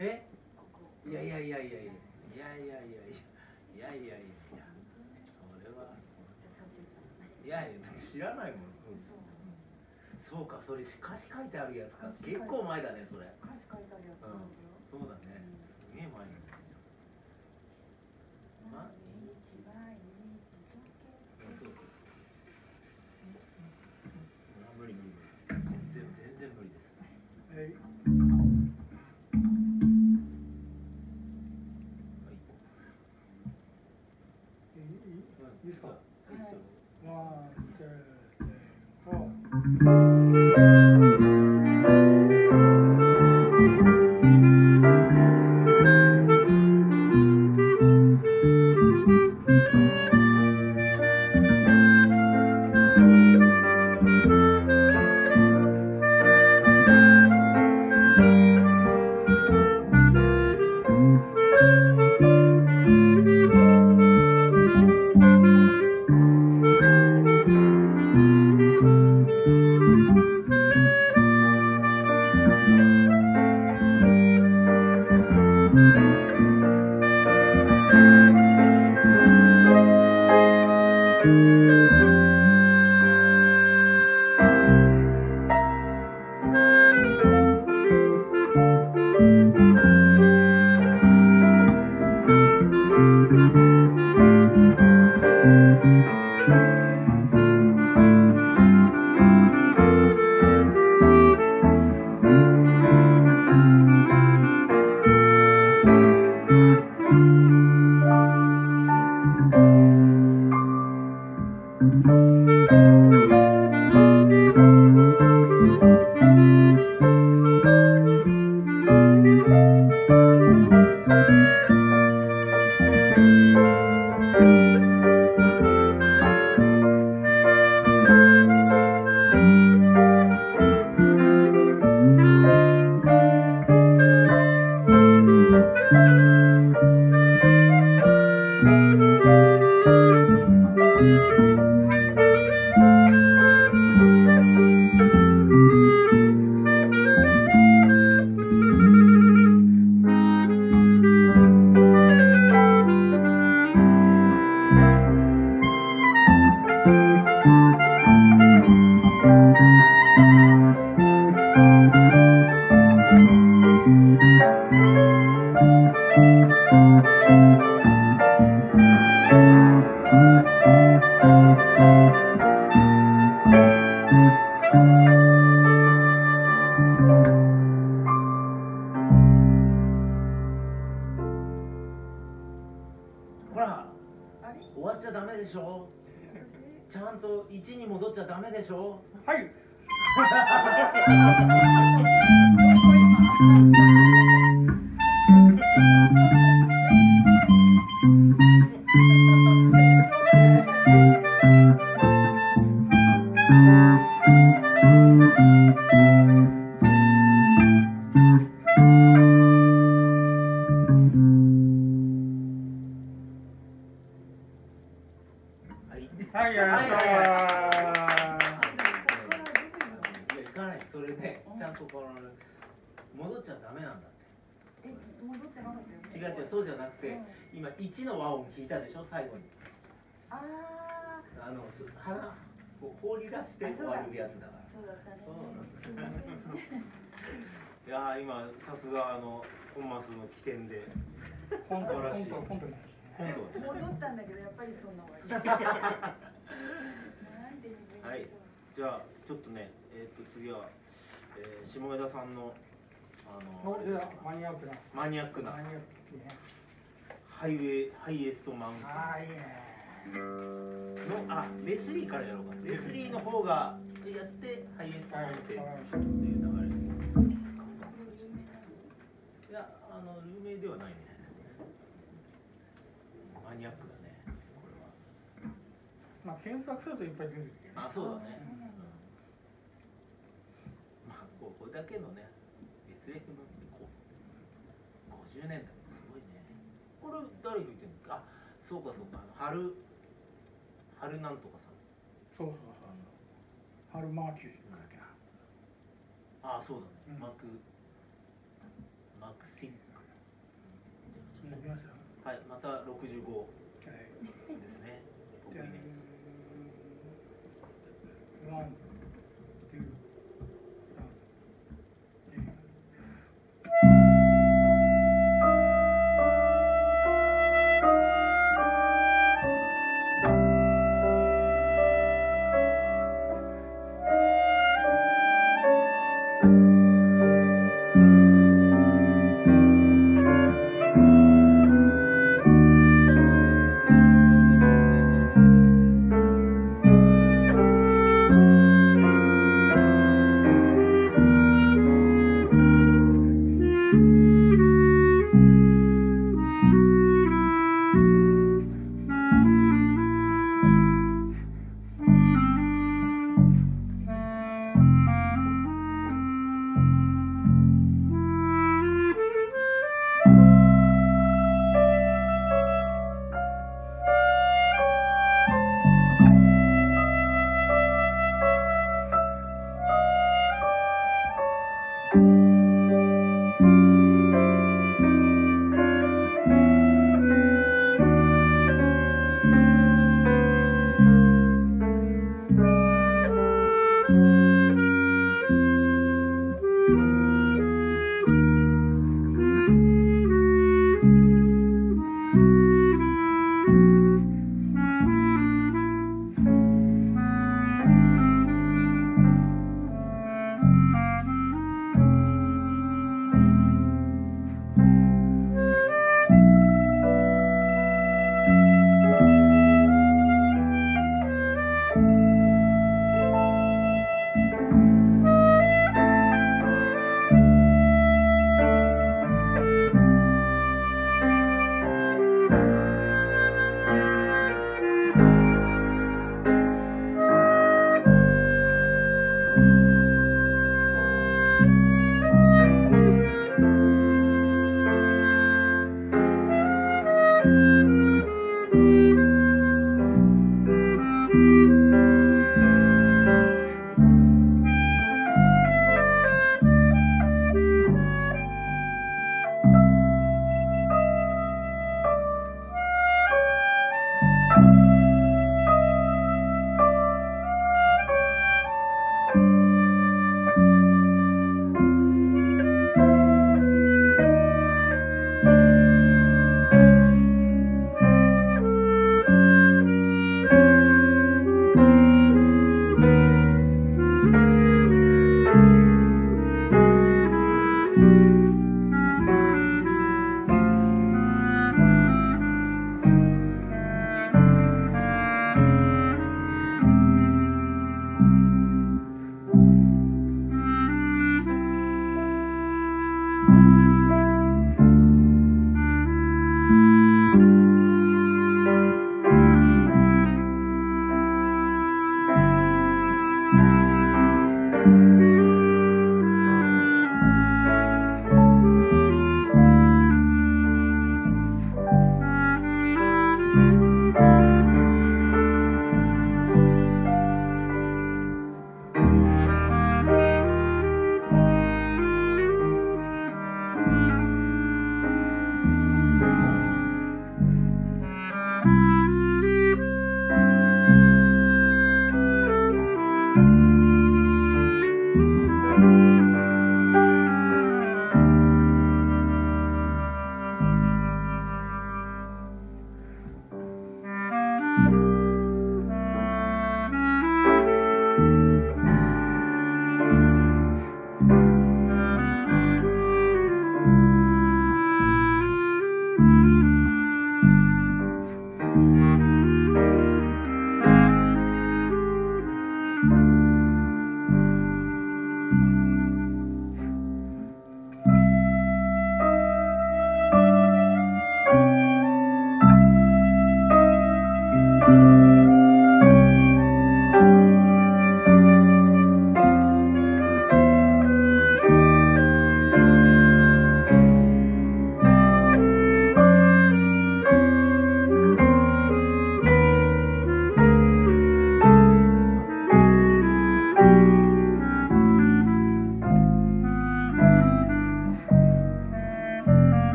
え？いやいやいやいやいやいやいやいやいやいや。いやいやいや俺は。いやいや知らないもん。そうかそれ歌詞書いてあるやつか。結構前だねそれ。歌詞書いてあるやつなんだよ。そうだねああの鼻こう放り出して終わるやつだから。そうだったね。そうすいませんいやー今さすがあの本マスの起点で本当、らしい。本当、本当に。今度は戻ったんだけどやっぱりそんな終わり。なんて言えばい。じゃあちょっとねえっ、と次は、えー下枝さんのあのマニアックな。マニアックな。マニアックね。ハイウェイハイエストマウンテンああ、いいね。のあレスリーからやろうか。レスリーの方がやってハイエストマウンテンっていう流れ。いやあの有名ではないね。マニアックだね。これはまあ、検索するといっぱい出てくるけどね。あそうだね、まあここだけのね SF のこう50年代すごいね。これ誰が言ってんの？あそうかそうか。あの春春なんとかさん。そうそうそう。春マーキュリーだっけ。なああそうだね、うん。マークマークシンク。はいまた65はい。ですね。得意ねワン、ツー、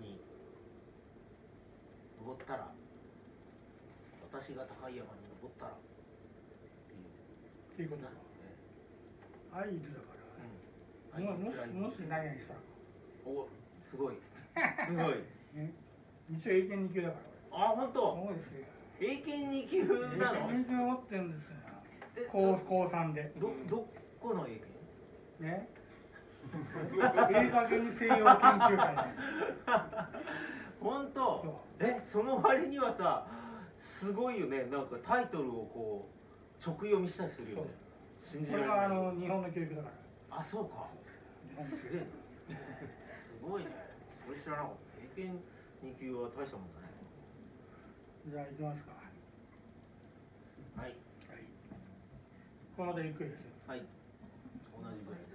に登ったら私が高い山に登ったらっていうことだ。アイルだから。うんももしもし何々したら。おすごい すごいね一応英検二級だからあ本当俺。そうですよ。英検二級なの？英検持ってるんですよ。え高高三で。どどこの英検？ね。映画原西洋研究会ね。本当えその割にはさすごいよね。なんかタイトルをこう直読みしたりするよね。信じこられない。れがあの日本の教育だから。あそうか。すげえ。すごいね。それ知らなかった。英検二級は大したもんだね。育。じゃあ行きますか。はい。このまでゆっくりですよ。はい。同じぐらい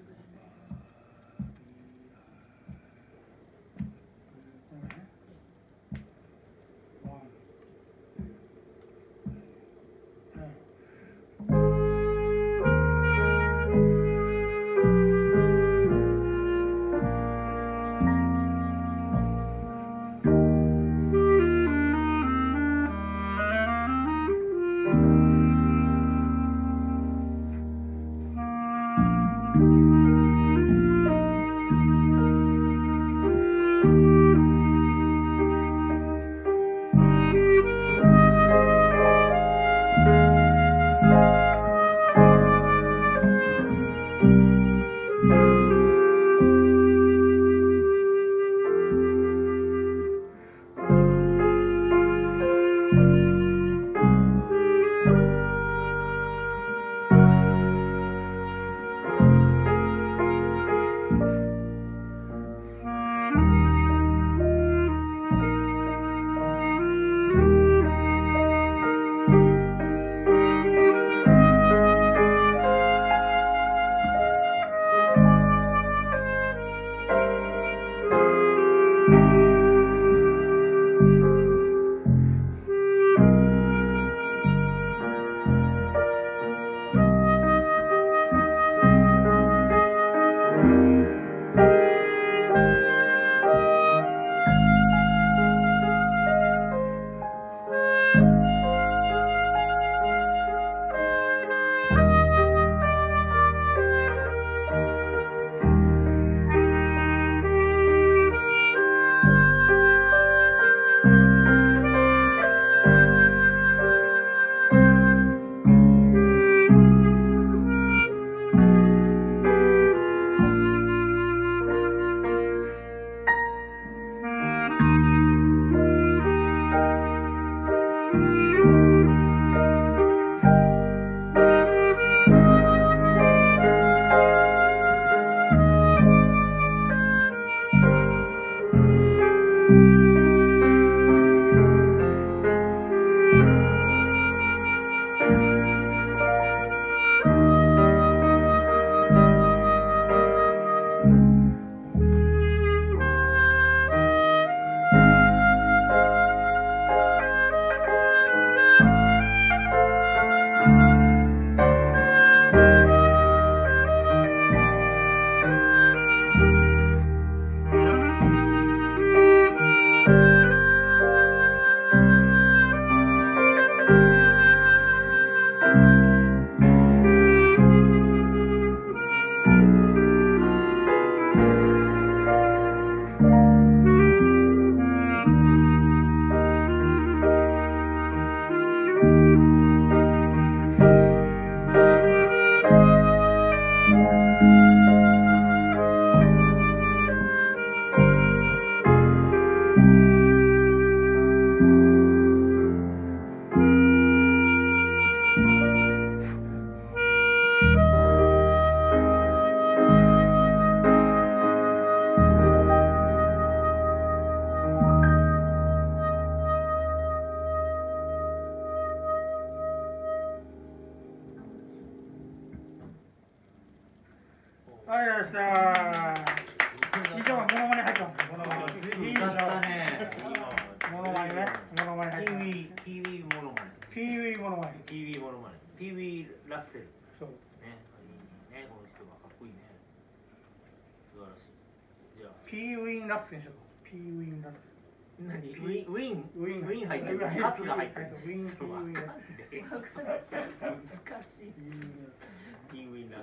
Música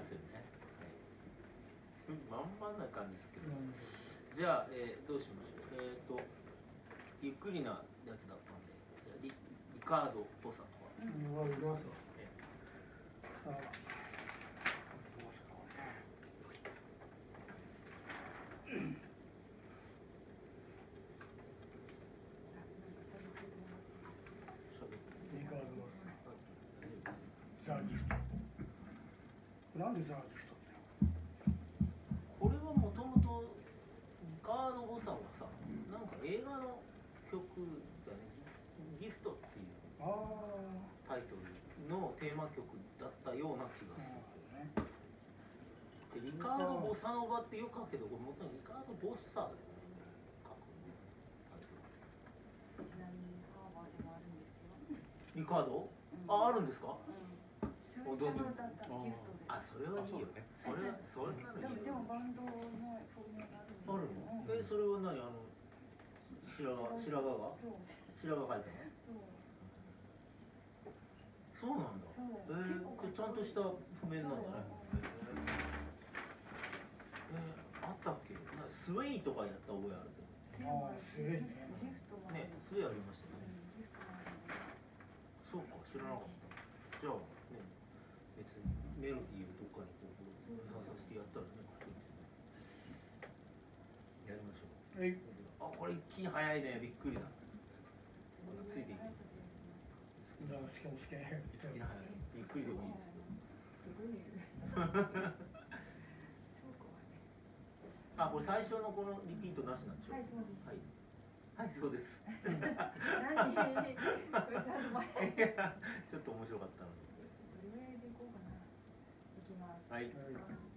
ピーウィンラッセルね。まんまんな感じですけど。じゃあ、えー、どうしましょう？えっ、と、ゆっくりなやつだったんで、じゃあリ、リカードっぽさとか。うん、わかりますよえあどうしようねリカードザーギフト。なんでザーギフトってこれはもともとリカード・ボサはさなんか映画の曲だね「ギフト」っていうあタイトルのテーマ曲だったような気がす。る。でリカード・ボサノバってよく書くけどこれ元にリカード・ボッサだよね。書くねタイトルちなみにハーバーでもあるんですよ。リカード？ああるんですかうん。ギフト。で。あそれはいいよ。ね。それは それなのいでもでもバンドのフォルムがあるんあるの？えそれは何？あの白髪？白髪。が？白髪書いたの？そう。そうなんだ。えー、ちゃんとした譜面なんだね。えー、あったっけ？なスウェイとかやった覚えあるけああ、すごいね。ギフトもど。ね、スウェイありましたね。そうか、知らなかった。じゃあね、別にメロディーをどっかにこう探させてやったらね、かっこいいですね。やりましょう。はい。あ、これ一気に早いね、びっくりだ。ついてい。びっくりでもいいですすごいあ、これ最初のこのリピートなしなんでしょはいそう？ですはい。はい、そうです。何？これちゃんと前 ちょっと面白かったので。どれぐらいでいこうかないきますはい。はい「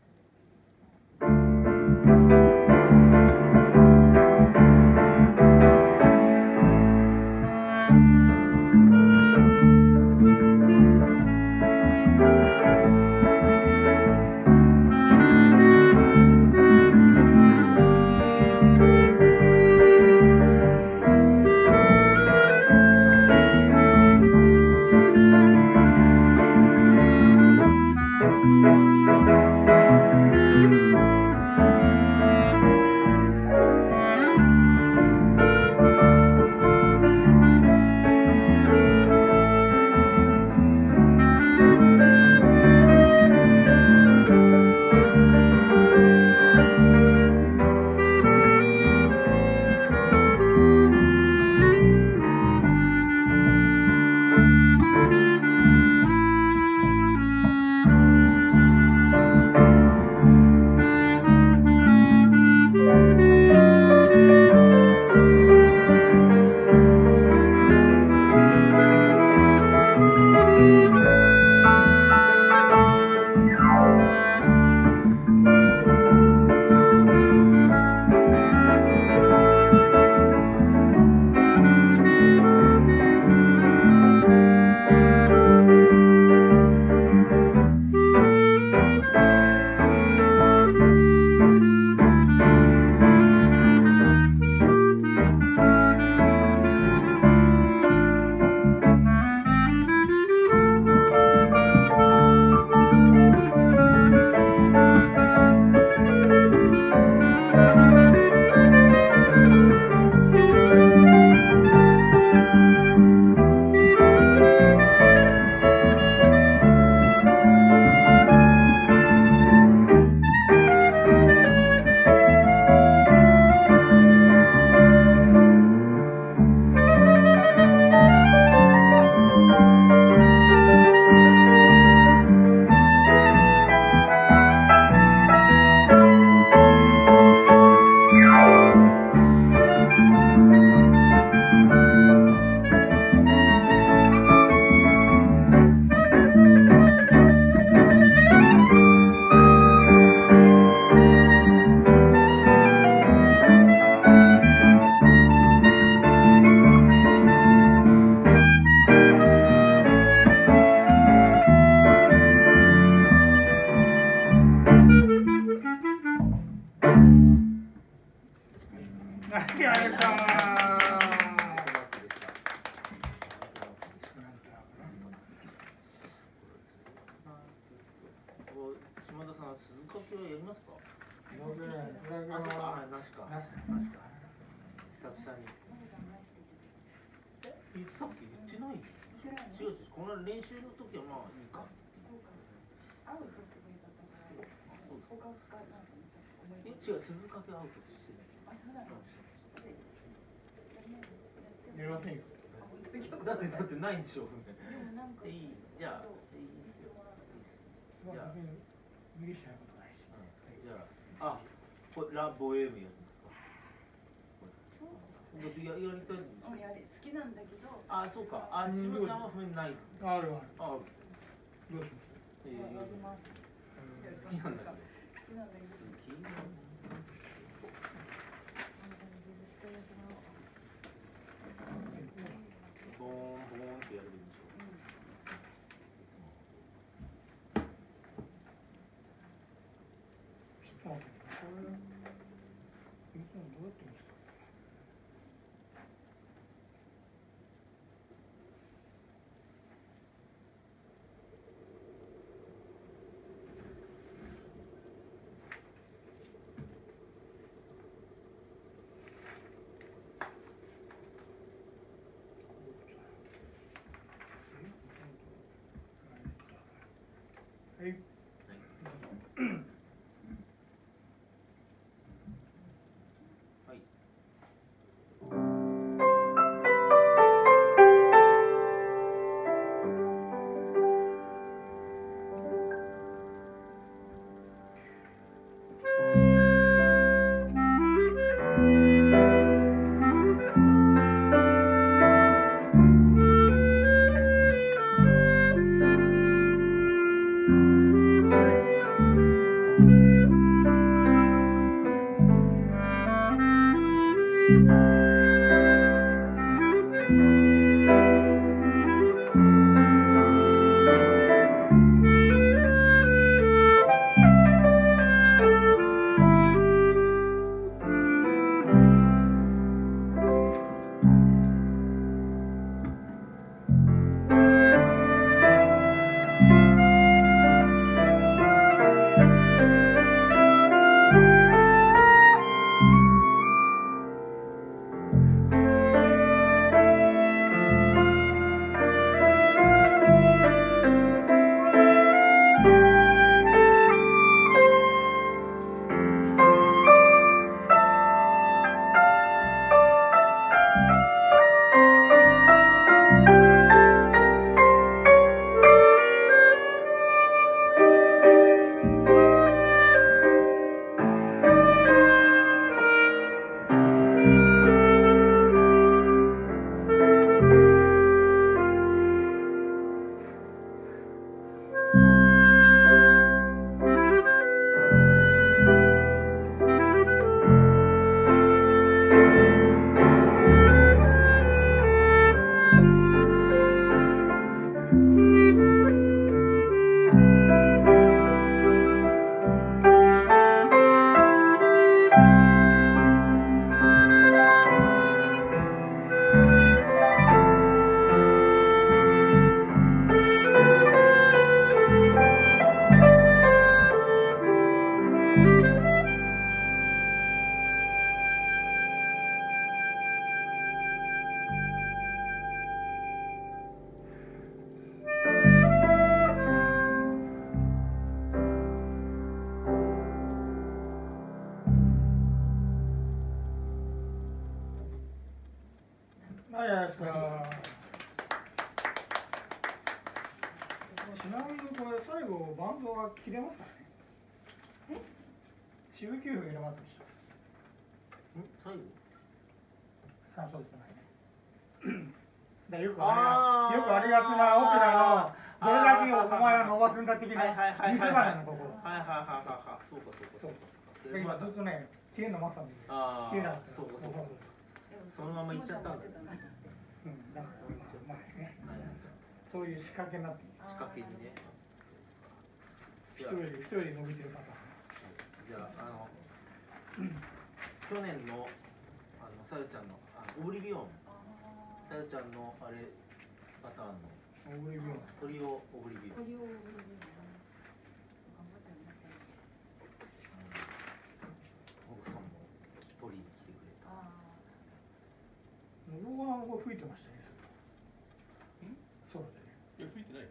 ってだってないんでしょえいいじゃあいいですよじゃあ無理しないことないしじゃあ、あ、これラボエームやるんですか。ややりたい。好きなんだけどあ、そうか。あ、しもちゃんは譜面ない。あるあるあ、どうしますえー、やります好きなんだけど。好きなんだけど好きなんだボーンボーンってやるんでしょ。ちょっと待ってこれいつもどうやってますかはいはい。8月の奥だのどれだけお前は伸ばすんだ的な見せ場なのここ。はいはいはいはい。そうかそうかそうか。今ずっとね綺麗なまさに綺麗なそうかそうかそのまま行っちゃったんだ。ようんなんかまあね。そういう仕掛けになって仕掛けにね。一人一人伸びてるパタじゃああの去年のあのさるちゃんのあオブリビオンさるちゃんのあれパターンの。オブリビオン鳥をオブリビオ奥さんも取りに来てくれた。あ僕はこれ吹いてましたね。そうだね。いや吹いてない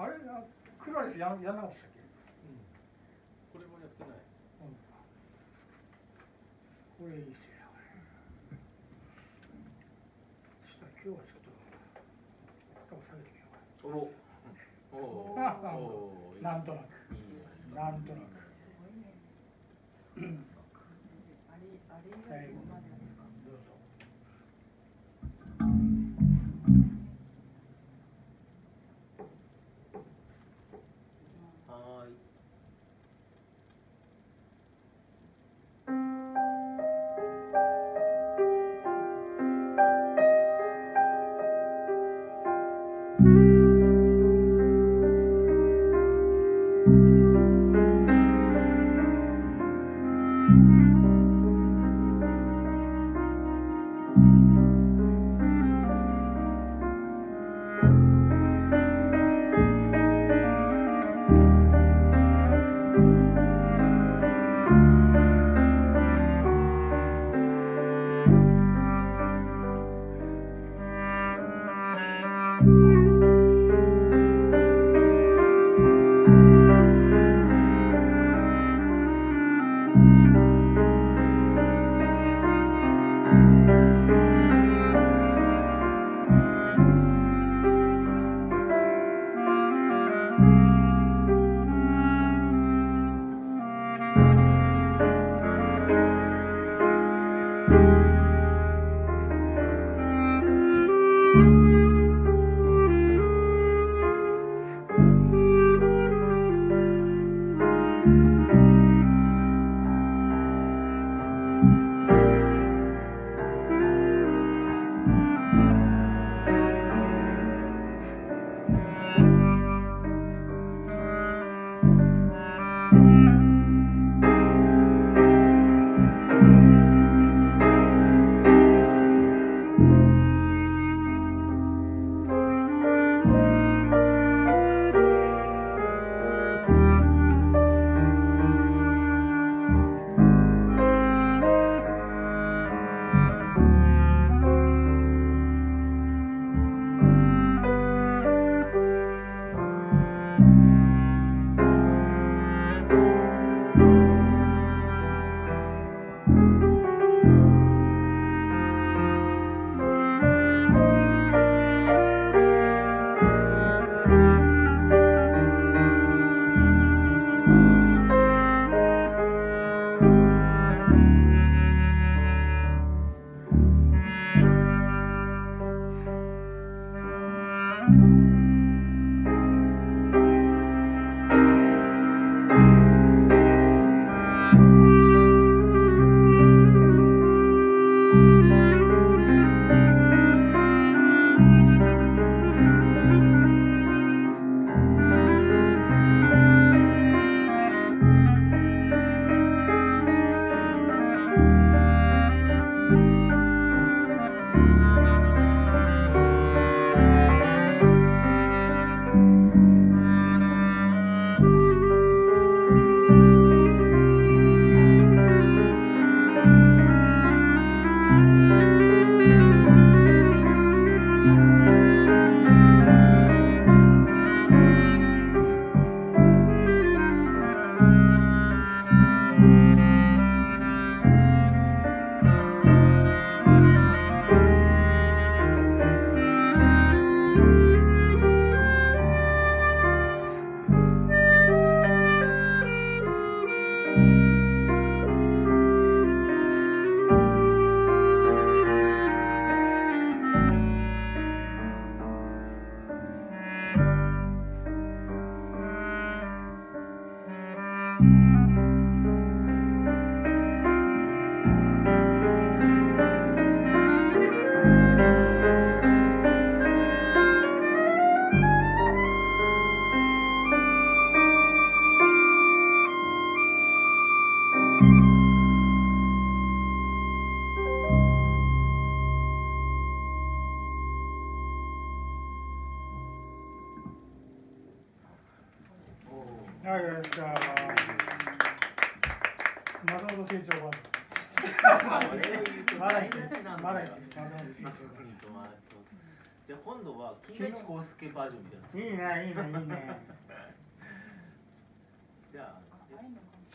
あれあクラリスやんやんなかったっけ？うん。これもやってない。うん。これいいっすよこれそしたら今日はちょっと頭下げてみようかおおおああおおなんとなく。なんとなく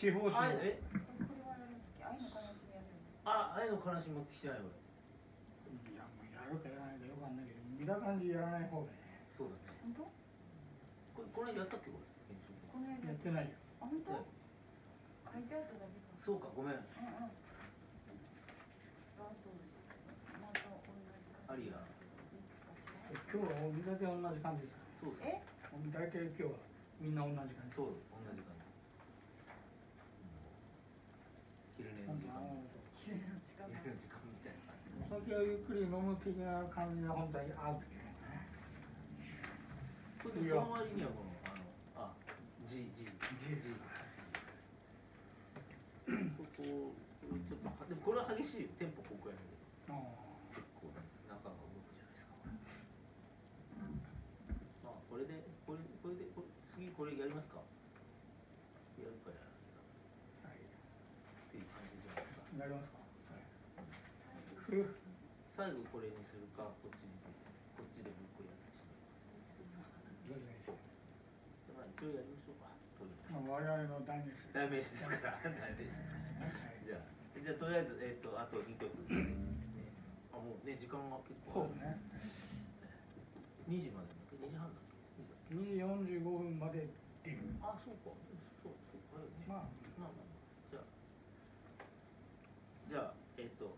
地方あ紙えこれはやるっけ愛の悲しみやるのあ愛の話持ってきてない俺。いやもうやるかやらない。かよくわかんないけど見た感じやらない方がいいそうだね。本当？これこれやったっけこれ。この間やってないよ。あ本当書いてあっただけかそうかごめん。うんうん。あとまた同じありや今日は大見立て同じ感じですそうそう。え？大体今日はみんな同じ感じ。そう同じ感じ。昼寝の時間。昼の時間昼寝の時間みたいな感じ。お酒をゆっくり飲む的な感じが本当に合うこれでもその割にはこのあのあ G G G G。ここちょっとでもこれは激しいテンポここやねん。けど。結構中が動くじゃないですかこれ。まあこれでこれこれでこれ次これやりますか。やるかやらないかあはいっていう感じじゃないですか。やりますかはい最後これにするかこっちにこっちでもう一個やるし。やりましょうか。我々の代名詞代名詞ですから代名詞です。じゃあじゃあとりあえずえっ、とあと二曲。ねあもうね時間が結構そうね二時までだっけ二時半だっけ。2時45分までっていうあそうかそうそうあ。まあまあまあまあじゃあじゃあえっ、と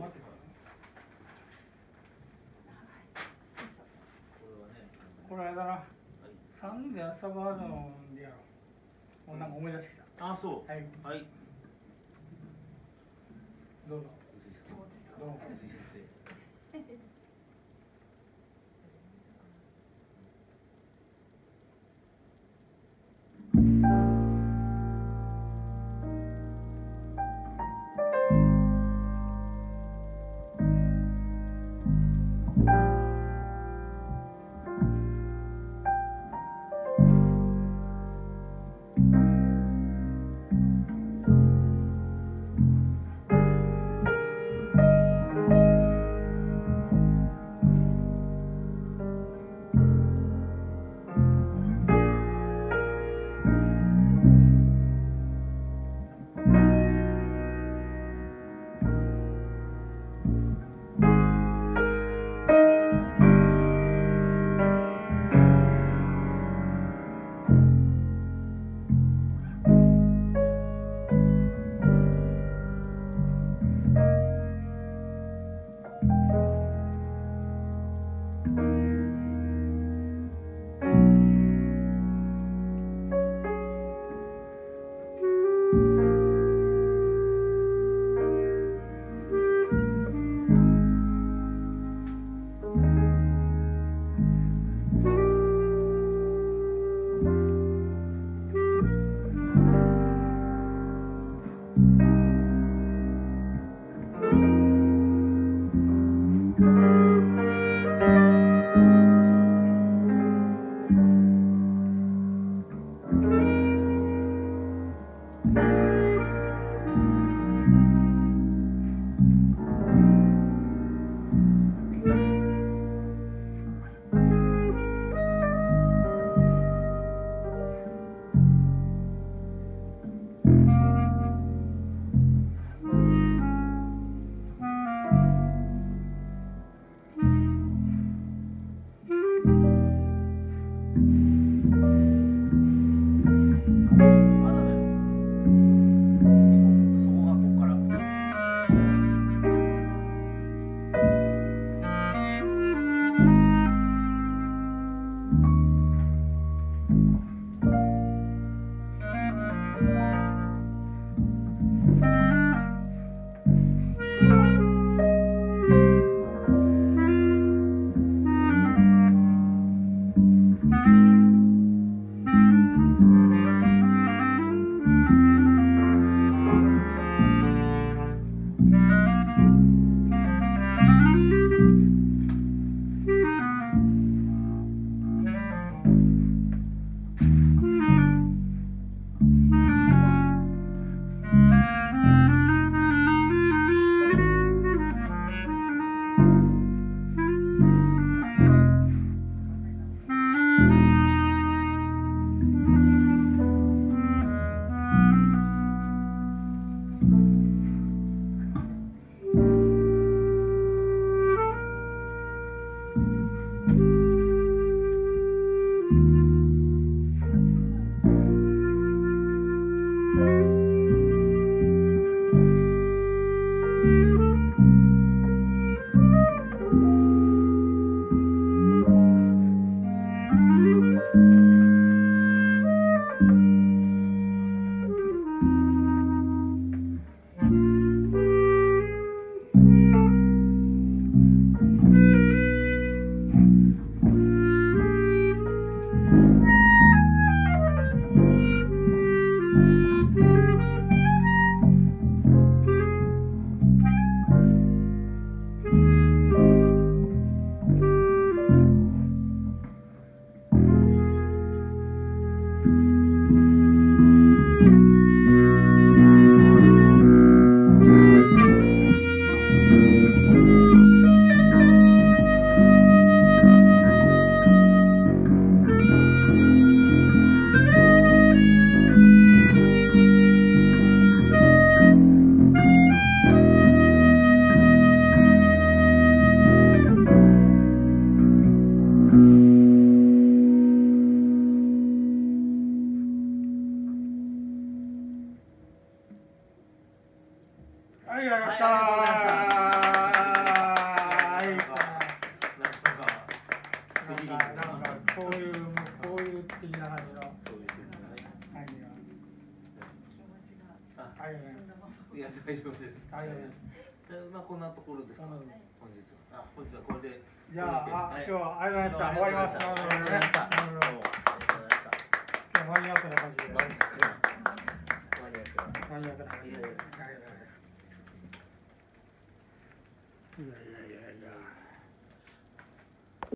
待ってから。この間な、はい、3人で朝バージョンでやろう、うん、なんか思い出してきた。あそう。はい、はい、どうぞ。どうぞ先生。